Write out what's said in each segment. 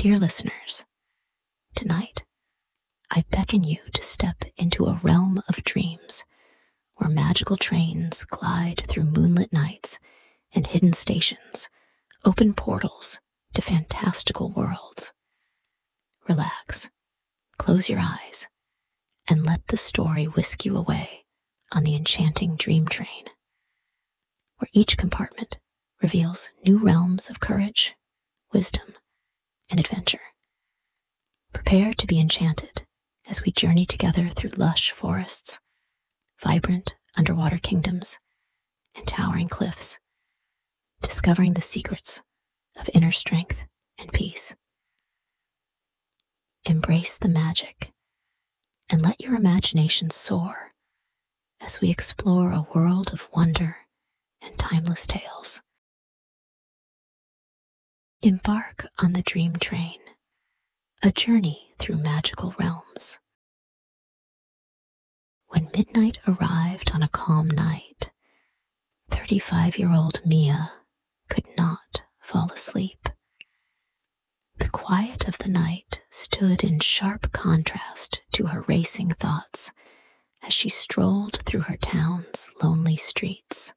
Dear listeners, tonight I beckon you to step into a realm of dreams where magical trains glide through moonlit nights and hidden stations, open portals to fantastical worlds. Relax, close your eyes, and let the story whisk you away on the enchanting dream train, where each compartment reveals new realms of courage, wisdom, and adventure. Prepare to be enchanted as we journey together through lush forests, vibrant underwater kingdoms, and towering cliffs, discovering the secrets of inner strength and peace. Embrace the magic and let your imagination soar as we explore a world of wonder and timeless tales. Embark on the dream train, a journey through magical realms. When midnight arrived on a calm night, 35 year old Mia could not fall asleep. The quiet of the night stood in sharp contrast to her racing thoughts as she strolled through her town's lonely streets.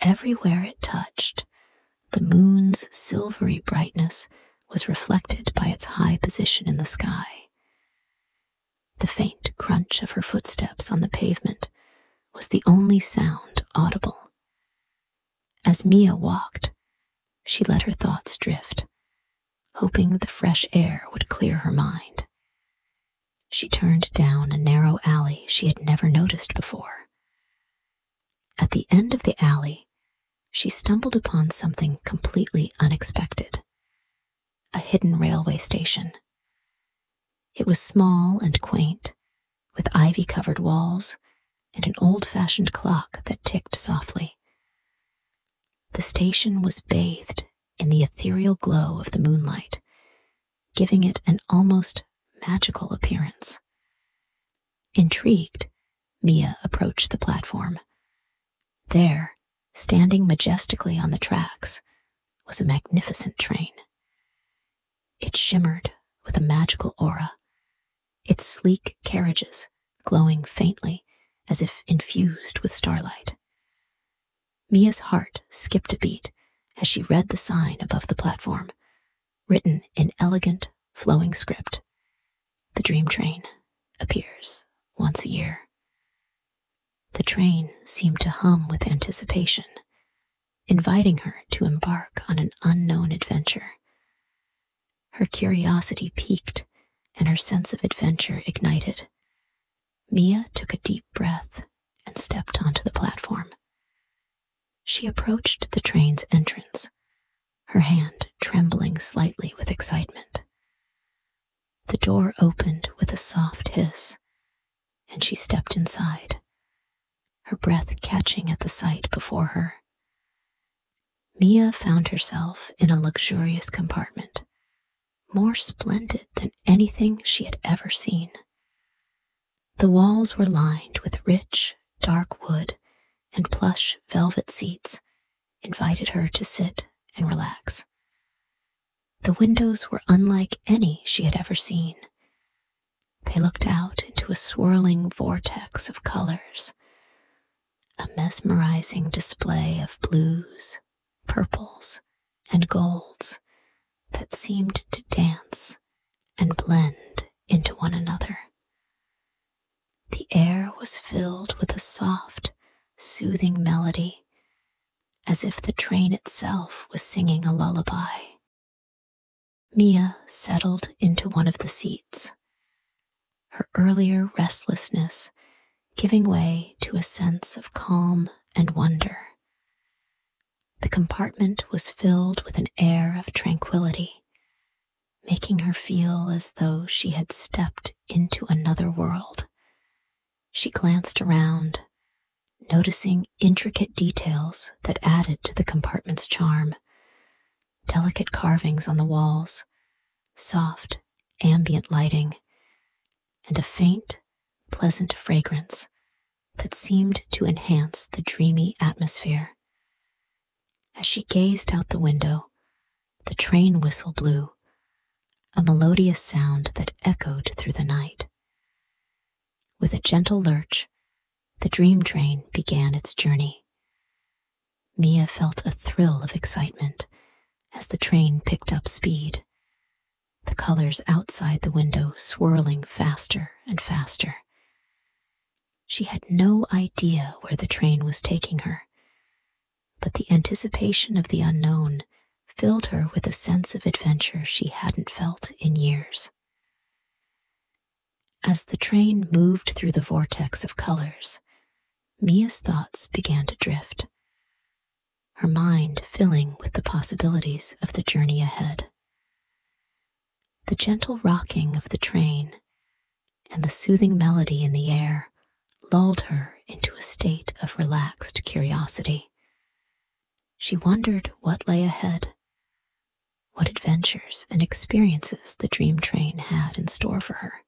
Everywhere it touched, the moon's silvery brightness was reflected by its high position in the sky. The faint crunch of her footsteps on the pavement was the only sound audible. As Mia walked, she let her thoughts drift, hoping the fresh air would clear her mind. She turned down a narrow alley she had never noticed before. At the end of the alley, she stumbled upon something completely unexpected a hidden railway station. It was small and quaint, with ivy covered walls and an old fashioned clock that ticked softly. The station was bathed in the ethereal glow of the moonlight, giving it an almost magical appearance. Intrigued, Mia approached the platform. There, Standing majestically on the tracks was a magnificent train. It shimmered with a magical aura, its sleek carriages glowing faintly as if infused with starlight. Mia's heart skipped a beat as she read the sign above the platform, written in elegant, flowing script. The Dream Train appears once a year. The train seemed to hum with anticipation, inviting her to embark on an unknown adventure. Her curiosity piqued and her sense of adventure ignited. Mia took a deep breath and stepped onto the platform. She approached the train's entrance, her hand trembling slightly with excitement. The door opened with a soft hiss, and she stepped inside her breath catching at the sight before her. Mia found herself in a luxurious compartment, more splendid than anything she had ever seen. The walls were lined with rich, dark wood, and plush velvet seats invited her to sit and relax. The windows were unlike any she had ever seen. They looked out into a swirling vortex of colors a mesmerizing display of blues, purples, and golds that seemed to dance and blend into one another. The air was filled with a soft, soothing melody, as if the train itself was singing a lullaby. Mia settled into one of the seats. Her earlier restlessness giving way to a sense of calm and wonder. The compartment was filled with an air of tranquility, making her feel as though she had stepped into another world. She glanced around, noticing intricate details that added to the compartment's charm. Delicate carvings on the walls, soft, ambient lighting, and a faint, pleasant fragrance that seemed to enhance the dreamy atmosphere. As she gazed out the window, the train whistle blew, a melodious sound that echoed through the night. With a gentle lurch, the dream train began its journey. Mia felt a thrill of excitement as the train picked up speed, the colors outside the window swirling faster and faster. She had no idea where the train was taking her, but the anticipation of the unknown filled her with a sense of adventure she hadn't felt in years. As the train moved through the vortex of colors, Mia's thoughts began to drift, her mind filling with the possibilities of the journey ahead. The gentle rocking of the train and the soothing melody in the air lulled her into a state of relaxed curiosity. She wondered what lay ahead, what adventures and experiences the dream train had in store for her.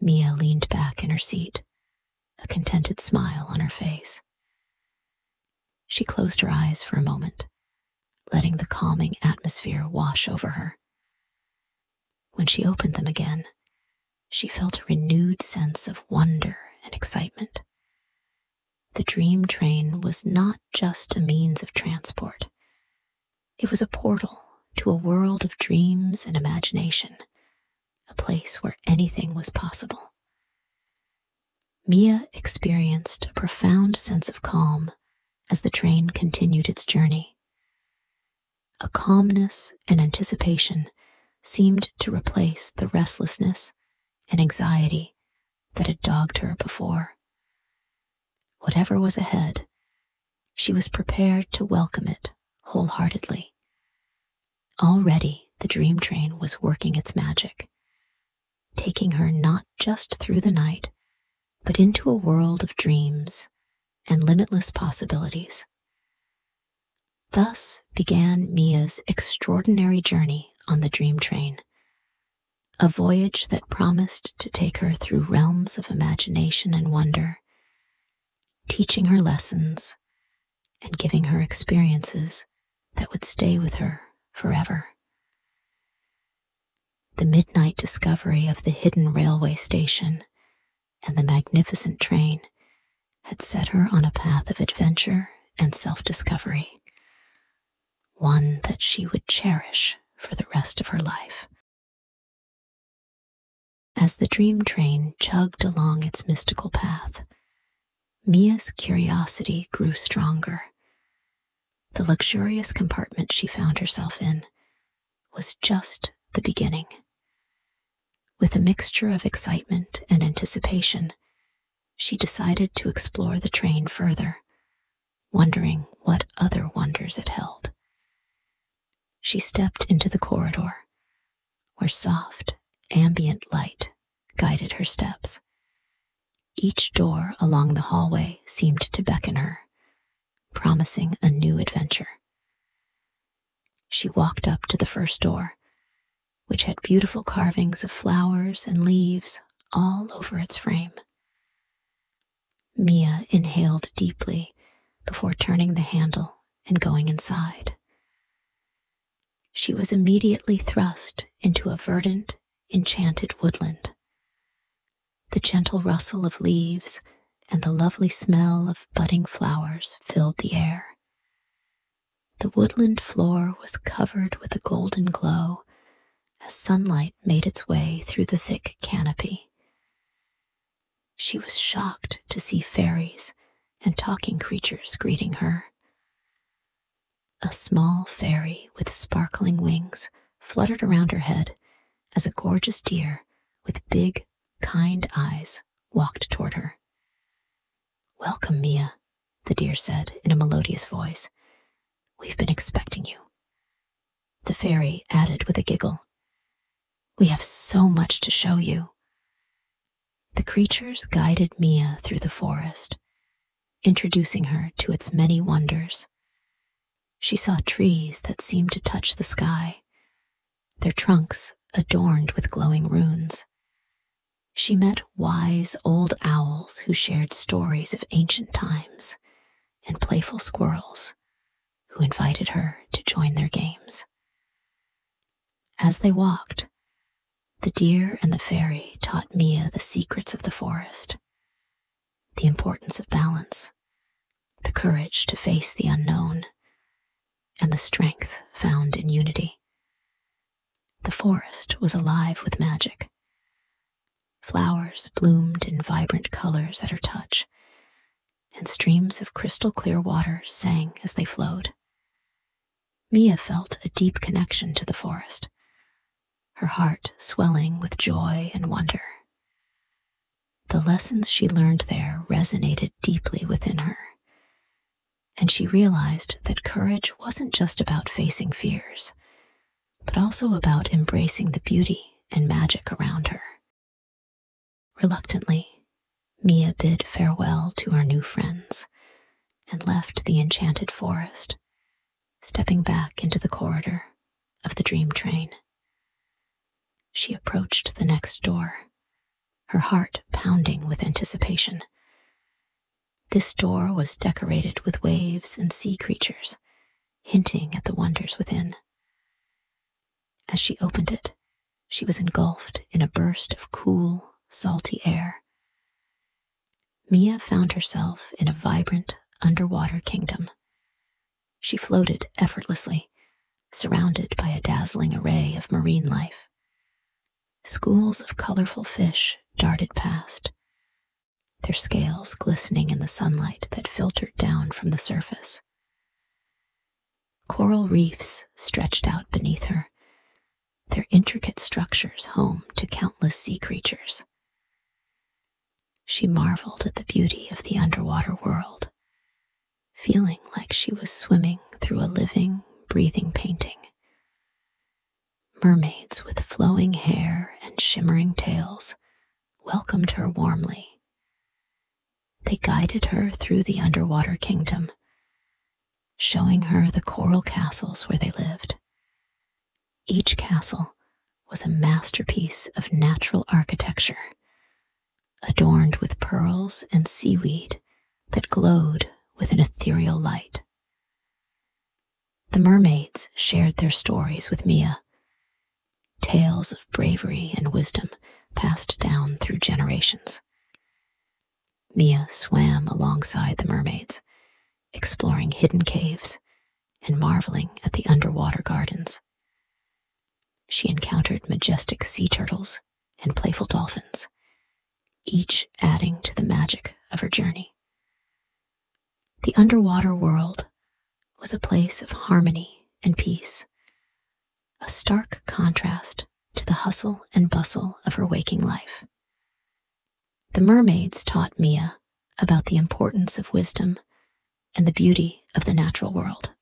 Mia leaned back in her seat, a contented smile on her face. She closed her eyes for a moment, letting the calming atmosphere wash over her. When she opened them again, she felt a renewed sense of wonder and excitement. The dream train was not just a means of transport, it was a portal to a world of dreams and imagination, a place where anything was possible. Mia experienced a profound sense of calm as the train continued its journey. A calmness and anticipation seemed to replace the restlessness and anxiety that had dogged her before. Whatever was ahead, she was prepared to welcome it wholeheartedly. Already, the dream train was working its magic, taking her not just through the night, but into a world of dreams and limitless possibilities. Thus began Mia's extraordinary journey on the dream train a voyage that promised to take her through realms of imagination and wonder, teaching her lessons and giving her experiences that would stay with her forever. The midnight discovery of the hidden railway station and the magnificent train had set her on a path of adventure and self discovery, one that she would cherish for the rest of her life. As the dream train chugged along its mystical path, Mia's curiosity grew stronger. The luxurious compartment she found herself in was just the beginning. With a mixture of excitement and anticipation, she decided to explore the train further, wondering what other wonders it held. She stepped into the corridor, where soft ambient light guided her steps. Each door along the hallway seemed to beckon her, promising a new adventure. She walked up to the first door, which had beautiful carvings of flowers and leaves all over its frame. Mia inhaled deeply before turning the handle and going inside. She was immediately thrust into a verdant enchanted woodland. The gentle rustle of leaves and the lovely smell of budding flowers filled the air. The woodland floor was covered with a golden glow as sunlight made its way through the thick canopy. She was shocked to see fairies and talking creatures greeting her. A small fairy with sparkling wings fluttered around her head as a gorgeous deer with big, kind eyes walked toward her. Welcome, Mia, the deer said in a melodious voice. We've been expecting you. The fairy added with a giggle. We have so much to show you. The creatures guided Mia through the forest, introducing her to its many wonders. She saw trees that seemed to touch the sky, their trunks adorned with glowing runes. She met wise old owls who shared stories of ancient times and playful squirrels who invited her to join their games. As they walked, the deer and the fairy taught Mia the secrets of the forest, the importance of balance, the courage to face the unknown, and the strength found in unity. The forest was alive with magic. Flowers bloomed in vibrant colors at her touch, and streams of crystal clear water sang as they flowed. Mia felt a deep connection to the forest, her heart swelling with joy and wonder. The lessons she learned there resonated deeply within her, and she realized that courage wasn't just about facing fears, but also about embracing the beauty and magic around her. Reluctantly, Mia bid farewell to her new friends and left the enchanted forest, stepping back into the corridor of the dream train. She approached the next door, her heart pounding with anticipation. This door was decorated with waves and sea creatures, hinting at the wonders within. As she opened it, she was engulfed in a burst of cool, salty air. Mia found herself in a vibrant underwater kingdom. She floated effortlessly, surrounded by a dazzling array of marine life. Schools of colorful fish darted past, their scales glistening in the sunlight that filtered down from the surface. Coral reefs stretched out beneath her, their intricate structures home to countless sea creatures. She marveled at the beauty of the underwater world, feeling like she was swimming through a living, breathing painting. Mermaids with flowing hair and shimmering tails welcomed her warmly. They guided her through the underwater kingdom, showing her the coral castles where they lived. Each castle was a masterpiece of natural architecture, adorned with pearls and seaweed that glowed with an ethereal light. The mermaids shared their stories with Mia, tales of bravery and wisdom passed down through generations. Mia swam alongside the mermaids, exploring hidden caves and marveling at the underwater gardens she encountered majestic sea turtles and playful dolphins, each adding to the magic of her journey. The underwater world was a place of harmony and peace, a stark contrast to the hustle and bustle of her waking life. The mermaids taught Mia about the importance of wisdom and the beauty of the natural world.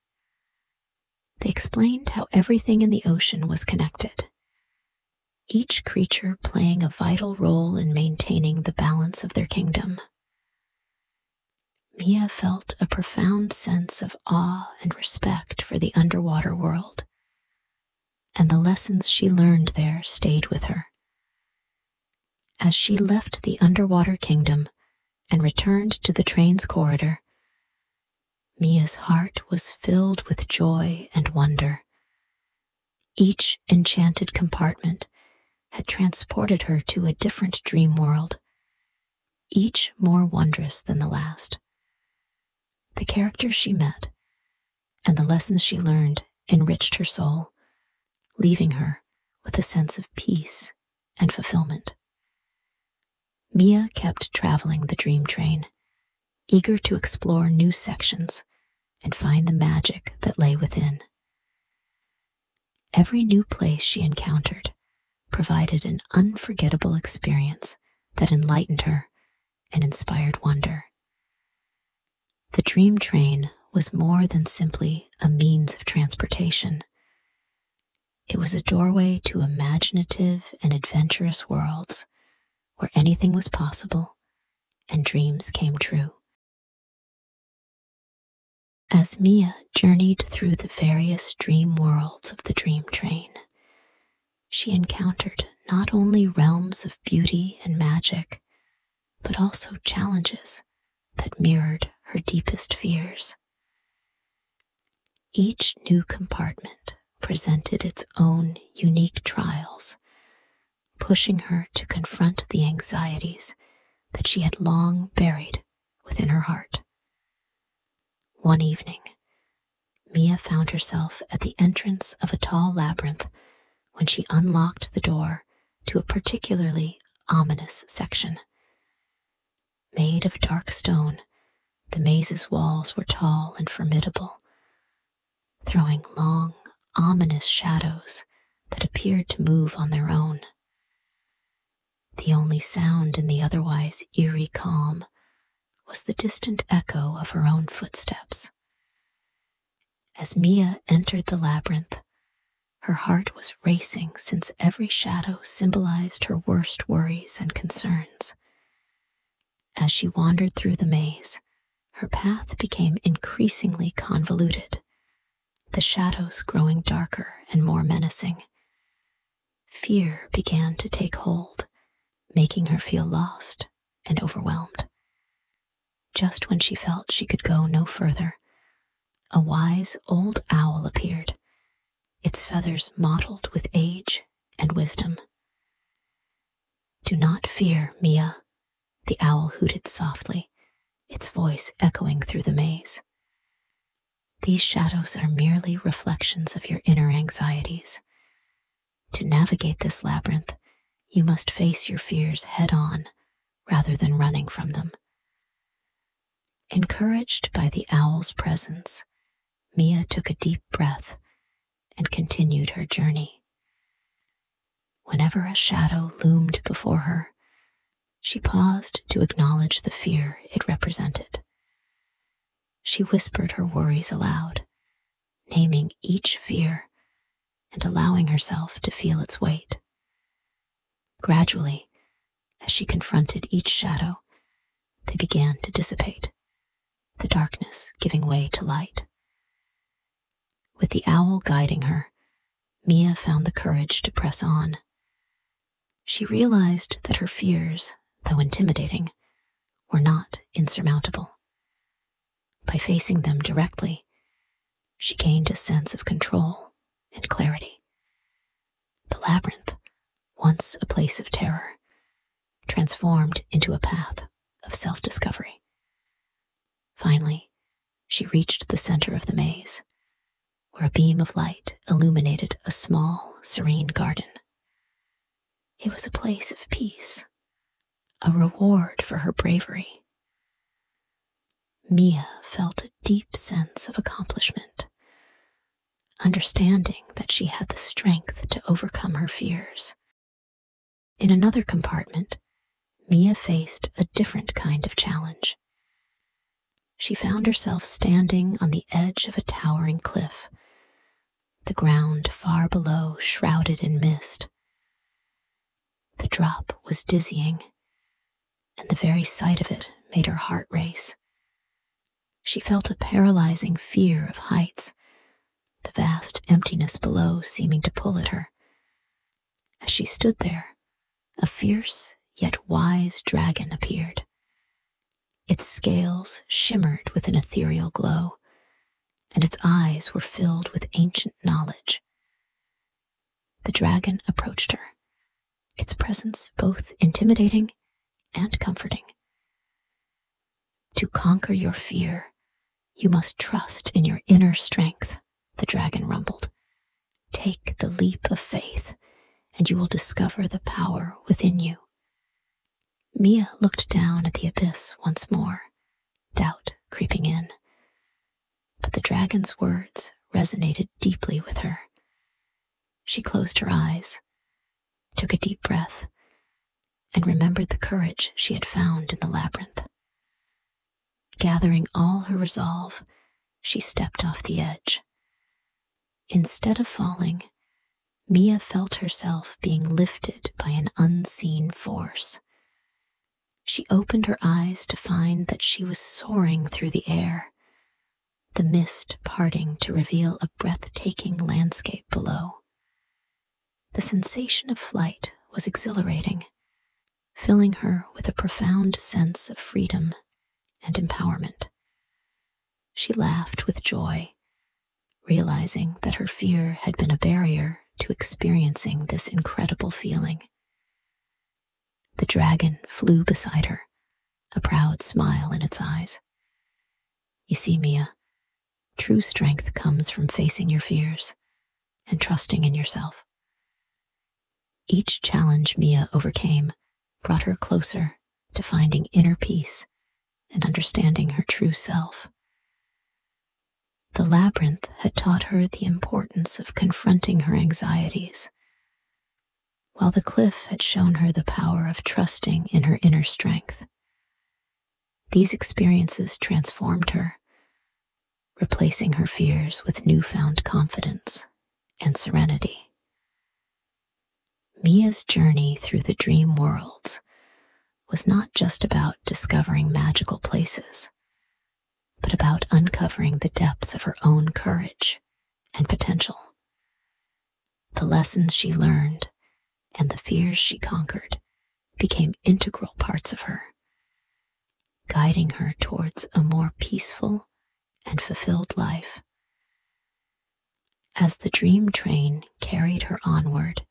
They explained how everything in the ocean was connected, each creature playing a vital role in maintaining the balance of their kingdom. Mia felt a profound sense of awe and respect for the underwater world, and the lessons she learned there stayed with her. As she left the underwater kingdom and returned to the train's corridor, Mia's heart was filled with joy and wonder. Each enchanted compartment had transported her to a different dream world, each more wondrous than the last. The characters she met and the lessons she learned enriched her soul, leaving her with a sense of peace and fulfillment. Mia kept traveling the dream train, eager to explore new sections and find the magic that lay within. Every new place she encountered provided an unforgettable experience that enlightened her and inspired wonder. The dream train was more than simply a means of transportation. It was a doorway to imaginative and adventurous worlds where anything was possible and dreams came true. As Mia journeyed through the various dream worlds of the dream train, she encountered not only realms of beauty and magic, but also challenges that mirrored her deepest fears. Each new compartment presented its own unique trials, pushing her to confront the anxieties that she had long buried within her heart. One evening, Mia found herself at the entrance of a tall labyrinth when she unlocked the door to a particularly ominous section. Made of dark stone, the maze's walls were tall and formidable, throwing long, ominous shadows that appeared to move on their own. The only sound in the otherwise eerie calm was the distant echo of her own footsteps. As Mia entered the labyrinth, her heart was racing since every shadow symbolized her worst worries and concerns. As she wandered through the maze, her path became increasingly convoluted, the shadows growing darker and more menacing. Fear began to take hold, making her feel lost and overwhelmed. Just when she felt she could go no further, a wise old owl appeared its feathers mottled with age and wisdom. Do not fear, Mia, the owl hooted softly, its voice echoing through the maze. These shadows are merely reflections of your inner anxieties. To navigate this labyrinth, you must face your fears head on rather than running from them. Encouraged by the owl's presence, Mia took a deep breath and continued her journey. Whenever a shadow loomed before her, she paused to acknowledge the fear it represented. She whispered her worries aloud, naming each fear and allowing herself to feel its weight. Gradually, as she confronted each shadow, they began to dissipate, the darkness giving way to light. With the owl guiding her, Mia found the courage to press on. She realized that her fears, though intimidating, were not insurmountable. By facing them directly, she gained a sense of control and clarity. The labyrinth, once a place of terror, transformed into a path of self discovery. Finally, she reached the center of the maze where a beam of light illuminated a small, serene garden. It was a place of peace, a reward for her bravery. Mia felt a deep sense of accomplishment, understanding that she had the strength to overcome her fears. In another compartment, Mia faced a different kind of challenge. She found herself standing on the edge of a towering cliff the ground far below shrouded in mist. The drop was dizzying, and the very sight of it made her heart race. She felt a paralyzing fear of heights, the vast emptiness below seeming to pull at her. As she stood there, a fierce yet wise dragon appeared. Its scales shimmered with an ethereal glow, and its eyes were filled with ancient knowledge. The dragon approached her, its presence both intimidating and comforting. To conquer your fear, you must trust in your inner strength, the dragon rumbled. Take the leap of faith, and you will discover the power within you. Mia looked down at the abyss once more, doubt creeping in but the dragon's words resonated deeply with her. She closed her eyes, took a deep breath, and remembered the courage she had found in the labyrinth. Gathering all her resolve, she stepped off the edge. Instead of falling, Mia felt herself being lifted by an unseen force. She opened her eyes to find that she was soaring through the air, the mist parting to reveal a breathtaking landscape below. The sensation of flight was exhilarating, filling her with a profound sense of freedom and empowerment. She laughed with joy, realizing that her fear had been a barrier to experiencing this incredible feeling. The dragon flew beside her, a proud smile in its eyes. You see, Mia, true strength comes from facing your fears and trusting in yourself. Each challenge Mia overcame brought her closer to finding inner peace and understanding her true self. The labyrinth had taught her the importance of confronting her anxieties, while the cliff had shown her the power of trusting in her inner strength. These experiences transformed her, replacing her fears with newfound confidence and serenity. Mia's journey through the dream worlds was not just about discovering magical places, but about uncovering the depths of her own courage and potential. The lessons she learned and the fears she conquered became integral parts of her, guiding her towards a more peaceful and fulfilled life. As the dream train carried her onward,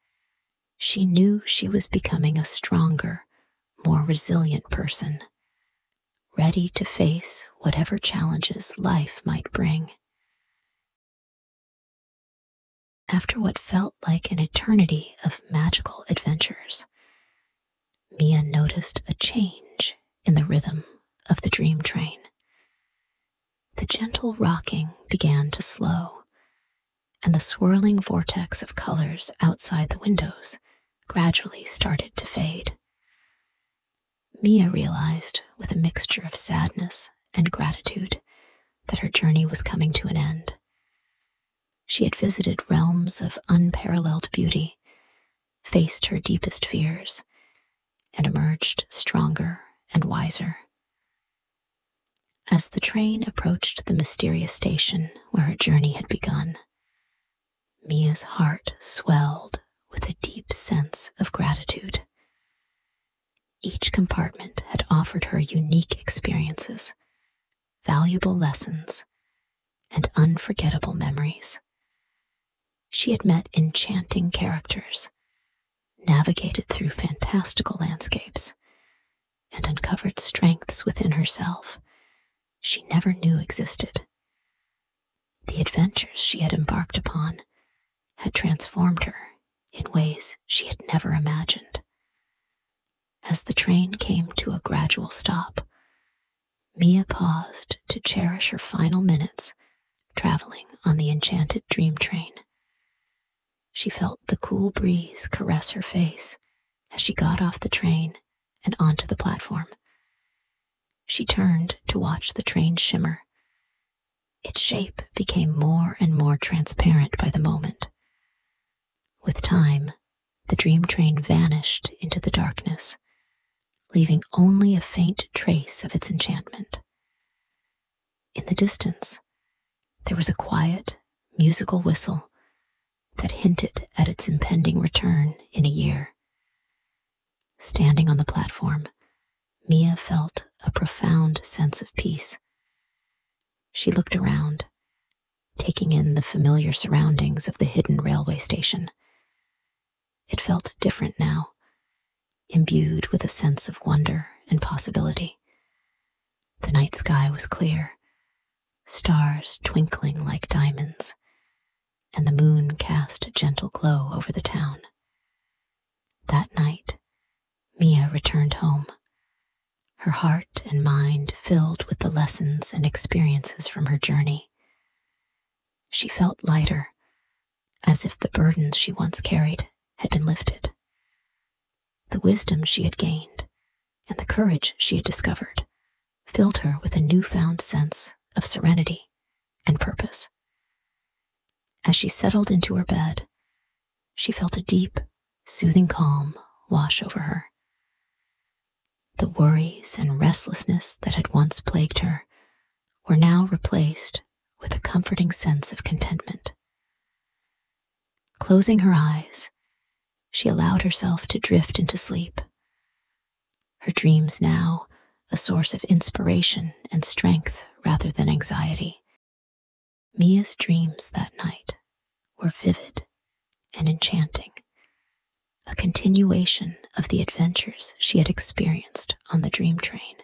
she knew she was becoming a stronger, more resilient person, ready to face whatever challenges life might bring. After what felt like an eternity of magical adventures, Mia noticed a change in the rhythm of the dream train. The gentle rocking began to slow, and the swirling vortex of colors outside the windows gradually started to fade. Mia realized, with a mixture of sadness and gratitude, that her journey was coming to an end. She had visited realms of unparalleled beauty, faced her deepest fears, and emerged stronger and wiser. As the train approached the mysterious station where her journey had begun, Mia's heart swelled with a deep sense of gratitude. Each compartment had offered her unique experiences, valuable lessons, and unforgettable memories. She had met enchanting characters, navigated through fantastical landscapes, and uncovered strengths within herself she never knew existed. The adventures she had embarked upon had transformed her in ways she had never imagined. As the train came to a gradual stop, Mia paused to cherish her final minutes traveling on the enchanted dream train. She felt the cool breeze caress her face as she got off the train and onto the platform. She turned to watch the train shimmer. Its shape became more and more transparent by the moment. With time, the dream train vanished into the darkness, leaving only a faint trace of its enchantment. In the distance, there was a quiet, musical whistle that hinted at its impending return in a year. Standing on the platform, Mia felt a profound sense of peace. She looked around, taking in the familiar surroundings of the hidden railway station. It felt different now, imbued with a sense of wonder and possibility. The night sky was clear, stars twinkling like diamonds, and the moon cast a gentle glow over the town. That night, Mia returned home, her heart and mind filled with the lessons and experiences from her journey. She felt lighter, as if the burdens she once carried had been lifted. The wisdom she had gained and the courage she had discovered filled her with a newfound sense of serenity and purpose. As she settled into her bed, she felt a deep, soothing calm wash over her. The worries and restlessness that had once plagued her were now replaced with a comforting sense of contentment. Closing her eyes, she allowed herself to drift into sleep. Her dreams now a source of inspiration and strength rather than anxiety. Mia's dreams that night were vivid and enchanting, a continuation of the adventures she had experienced on the dream train.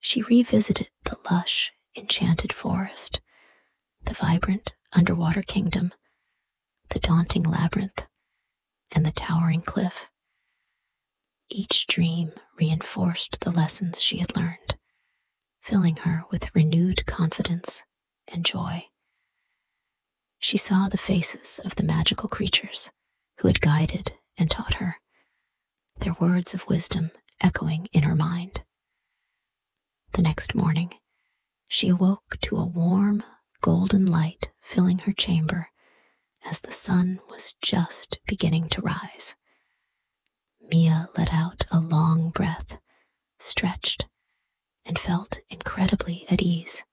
She revisited the lush, enchanted forest, the vibrant underwater kingdom, the daunting labyrinth, and the towering cliff. Each dream reinforced the lessons she had learned, filling her with renewed confidence and joy. She saw the faces of the magical creatures who had guided and taught her, their words of wisdom echoing in her mind. The next morning, she awoke to a warm, golden light filling her chamber as the sun was just beginning to rise. Mia let out a long breath, stretched, and felt incredibly at ease.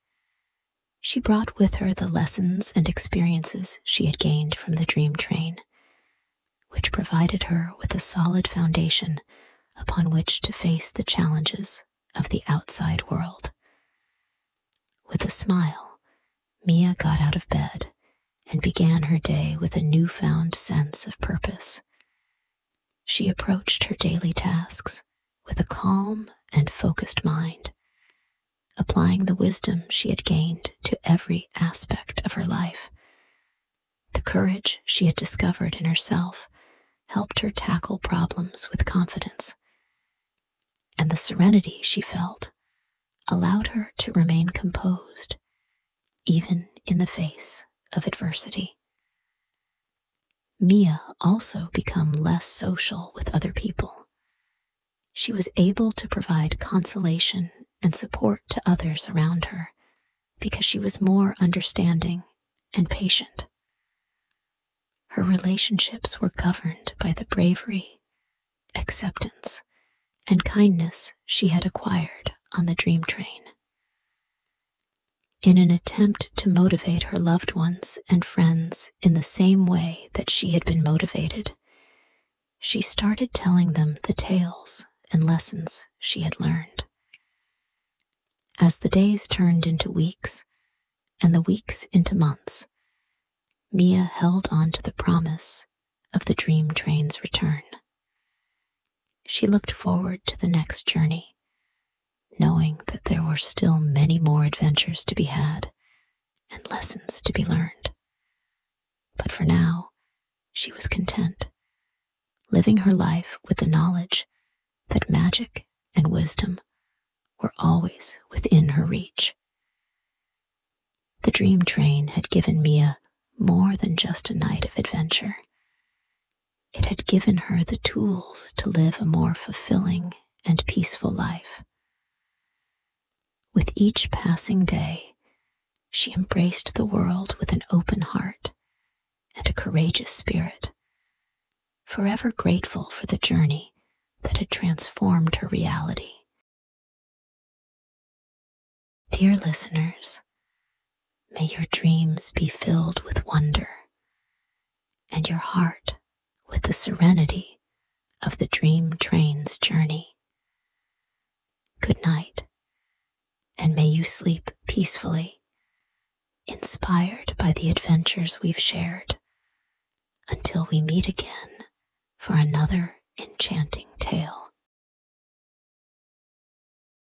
She brought with her the lessons and experiences she had gained from the dream train, which provided her with a solid foundation upon which to face the challenges of the outside world. With a smile, Mia got out of bed and began her day with a newfound sense of purpose. She approached her daily tasks with a calm and focused mind applying the wisdom she had gained to every aspect of her life. The courage she had discovered in herself helped her tackle problems with confidence, and the serenity she felt allowed her to remain composed even in the face of adversity. Mia also became less social with other people. She was able to provide consolation and support to others around her because she was more understanding and patient. Her relationships were governed by the bravery, acceptance, and kindness she had acquired on the dream train. In an attempt to motivate her loved ones and friends in the same way that she had been motivated, she started telling them the tales and lessons she had learned. As the days turned into weeks and the weeks into months, Mia held on to the promise of the dream train's return. She looked forward to the next journey, knowing that there were still many more adventures to be had and lessons to be learned. But for now, she was content, living her life with the knowledge that magic and wisdom were always within her reach. The dream train had given Mia more than just a night of adventure. It had given her the tools to live a more fulfilling and peaceful life. With each passing day, she embraced the world with an open heart and a courageous spirit, forever grateful for the journey that had transformed her reality. Dear listeners, may your dreams be filled with wonder and your heart with the serenity of the dream train's journey. Good night, and may you sleep peacefully, inspired by the adventures we've shared, until we meet again for another enchanting tale.